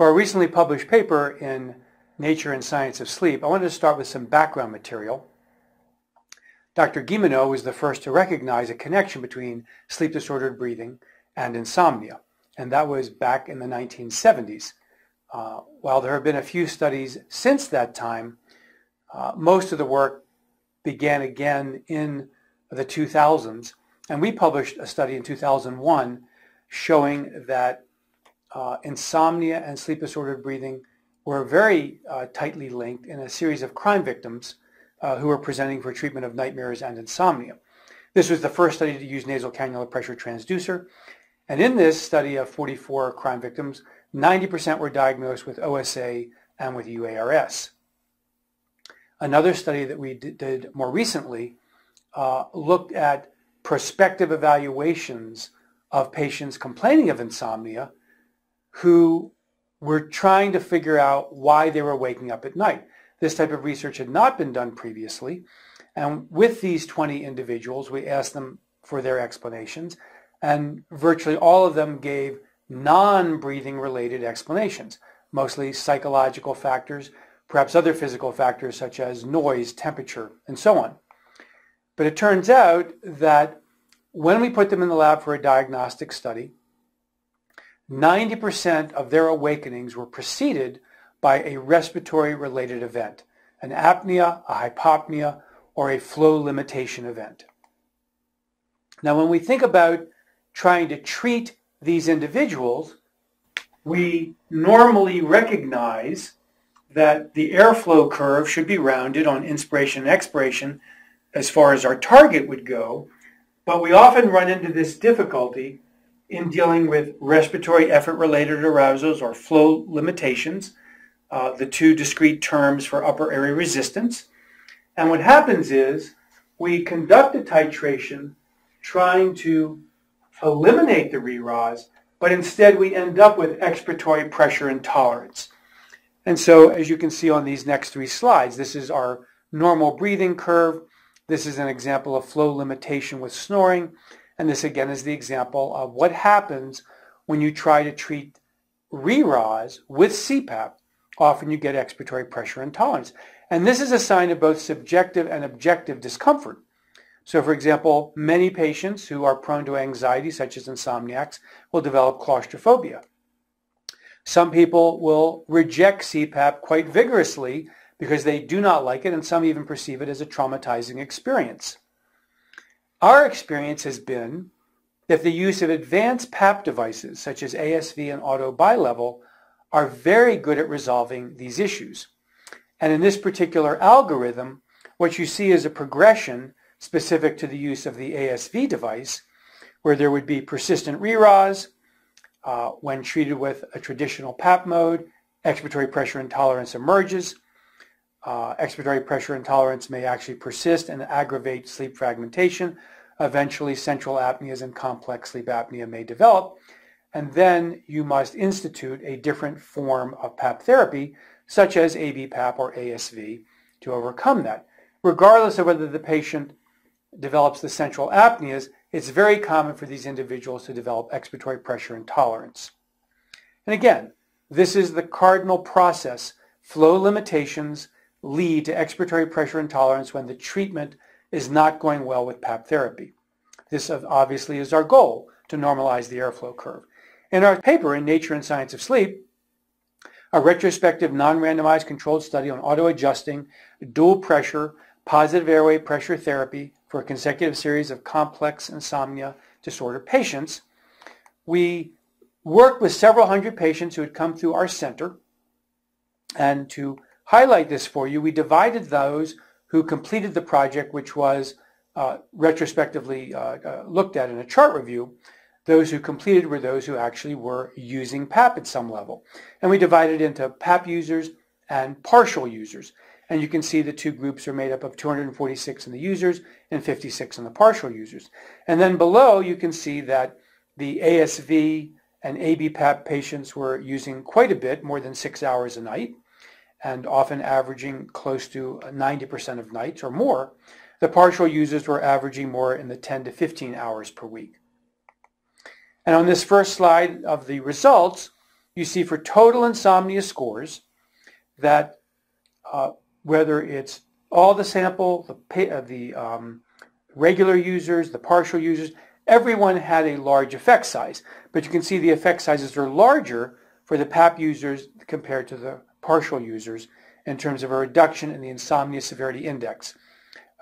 For a recently published paper in Nature and Science of Sleep, I wanted to start with some background material. Dr. Guilleminault was the first to recognize a connection between sleep-disordered breathing and insomnia, and that was back in the 1970s. Uh, while there have been a few studies since that time, uh, most of the work began again in the 2000s, and we published a study in 2001 showing that uh, insomnia and sleep-disordered breathing were very uh, tightly linked in a series of crime victims uh, who were presenting for treatment of nightmares and insomnia. This was the first study to use nasal cannula pressure transducer. And in this study of 44 crime victims, 90% were diagnosed with OSA and with UARS. Another study that we did more recently uh, looked at prospective evaluations of patients complaining of insomnia who were trying to figure out why they were waking up at night. This type of research had not been done previously. And with these 20 individuals, we asked them for their explanations, and virtually all of them gave non-breathing related explanations, mostly psychological factors, perhaps other physical factors such as noise, temperature, and so on. But it turns out that when we put them in the lab for a diagnostic study, 90% of their awakenings were preceded by a respiratory related event, an apnea, a hypopnea, or a flow limitation event. Now when we think about trying to treat these individuals, we normally recognize that the airflow curve should be rounded on inspiration and expiration as far as our target would go, but we often run into this difficulty in dealing with respiratory effort-related arousals or flow limitations, uh, the two discrete terms for upper airway resistance. And what happens is we conduct a titration trying to eliminate the RERAs, but instead we end up with expiratory pressure intolerance. And so as you can see on these next three slides, this is our normal breathing curve. This is an example of flow limitation with snoring. And this again is the example of what happens when you try to treat RERAs with CPAP often you get expiratory pressure intolerance. And this is a sign of both subjective and objective discomfort. So for example, many patients who are prone to anxiety, such as insomniacs, will develop claustrophobia. Some people will reject CPAP quite vigorously because they do not like it, and some even perceive it as a traumatizing experience. Our experience has been that the use of advanced PAP devices, such as ASV and auto bilevel, are very good at resolving these issues. And in this particular algorithm, what you see is a progression specific to the use of the ASV device, where there would be persistent RERAs uh, when treated with a traditional PAP mode, expiratory pressure intolerance emerges. Uh, expiratory pressure intolerance may actually persist and aggravate sleep fragmentation. Eventually, central apneas and complex sleep apnea may develop and then you must institute a different form of PAP therapy, such as ABPAP or ASV, to overcome that. Regardless of whether the patient develops the central apneas, it's very common for these individuals to develop expiratory pressure intolerance. And again, this is the cardinal process. Flow limitations lead to expiratory pressure intolerance when the treatment is not going well with PAP therapy. This obviously is our goal, to normalize the airflow curve. In our paper in Nature and Science of Sleep, a retrospective non-randomized controlled study on auto-adjusting dual pressure positive airway pressure therapy for a consecutive series of complex insomnia disorder patients, we worked with several hundred patients who had come through our center. And to highlight this for you, we divided those who completed the project, which was uh, retrospectively uh, uh, looked at in a chart review, those who completed were those who actually were using PAP at some level. And we divided into PAP users and partial users. And you can see the two groups are made up of 246 in the users and 56 in the partial users. And then below you can see that the ASV and ABPAP patients were using quite a bit, more than six hours a night, and often averaging close to 90% of nights or more. The partial users were averaging more in the 10 to 15 hours per week. And on this first slide of the results, you see for total insomnia scores that uh, whether it's all the sample, the, uh, the um, regular users, the partial users, everyone had a large effect size. But you can see the effect sizes are larger for the PAP users compared to the partial users in terms of a reduction in the insomnia severity index,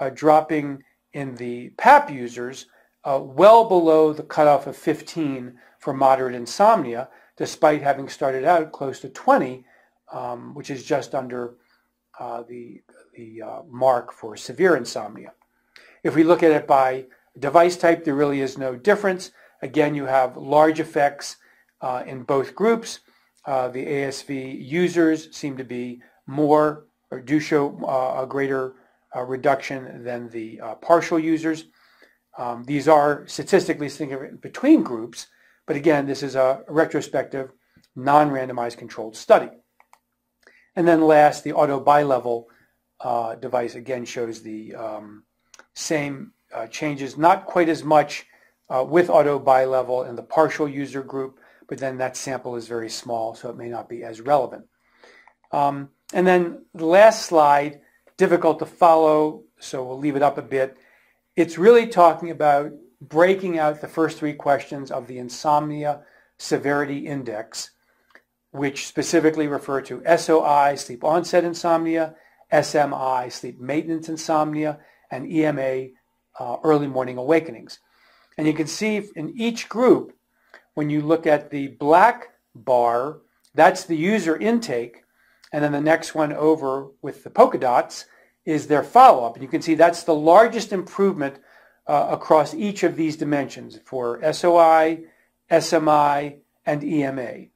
uh, dropping in the PAP users uh, well below the cutoff of 15 for moderate insomnia, despite having started out close to 20, um, which is just under uh, the, the uh, mark for severe insomnia. If we look at it by device type, there really is no difference. Again, you have large effects uh, in both groups. Uh, the ASV users seem to be more or do show uh, a greater uh, reduction than the uh, partial users. Um, these are statistically significant between groups, but again, this is a retrospective, non-randomized controlled study. And then last, the auto bilevel uh, device again shows the um, same uh, changes, not quite as much uh, with auto bilevel in the partial user group, but then that sample is very small, so it may not be as relevant. Um, and then the last slide, difficult to follow, so we'll leave it up a bit. It's really talking about breaking out the first three questions of the insomnia severity index, which specifically refer to SOI, sleep onset insomnia, SMI, sleep maintenance insomnia, and EMA, uh, early morning awakenings. And you can see in each group, when you look at the black bar, that's the user intake, and then the next one over with the polka dots is their follow-up. And you can see that's the largest improvement uh, across each of these dimensions for SOI, SMI, and EMA.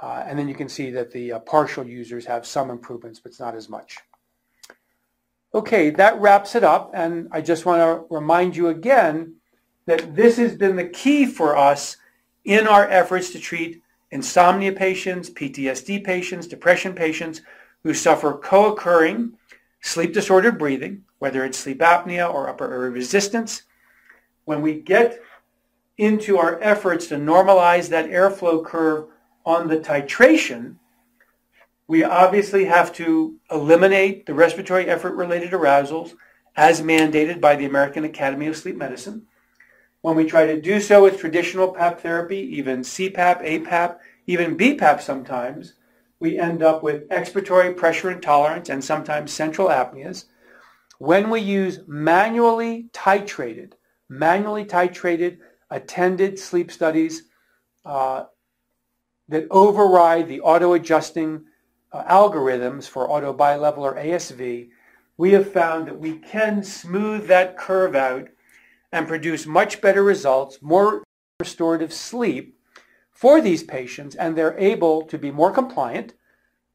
Uh, and then you can see that the uh, partial users have some improvements, but it's not as much. Okay, that wraps it up. And I just want to remind you again that this has been the key for us in our efforts to treat insomnia patients, PTSD patients, depression patients who suffer co-occurring sleep disordered breathing, whether it's sleep apnea or upper airway resistance. When we get into our efforts to normalize that airflow curve on the titration, we obviously have to eliminate the respiratory effort-related arousals as mandated by the American Academy of Sleep Medicine. When we try to do so with traditional PAP therapy, even CPAP, APAP, even BPAP sometimes, we end up with expiratory pressure intolerance and sometimes central apneas. When we use manually titrated, manually titrated attended sleep studies uh, that override the auto-adjusting uh, algorithms for auto bilevel or ASV, we have found that we can smooth that curve out and produce much better results, more restorative sleep for these patients, and they're able to be more compliant,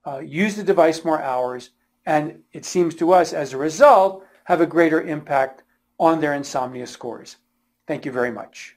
uh, use the device more hours, and it seems to us, as a result, have a greater impact on their insomnia scores. Thank you very much.